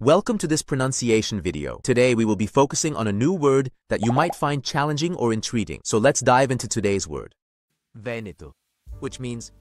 Welcome to this pronunciation video. Today we will be focusing on a new word that you might find challenging or intriguing. So let's dive into today's word. Veneto, which means,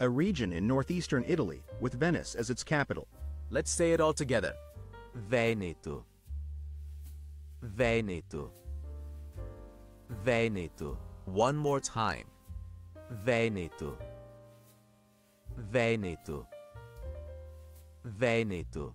a region in northeastern Italy with Venice as its capital. let's say it all together. Veneto. Veneto. Veneto. One more time. Veneto. Veneto. Veneto.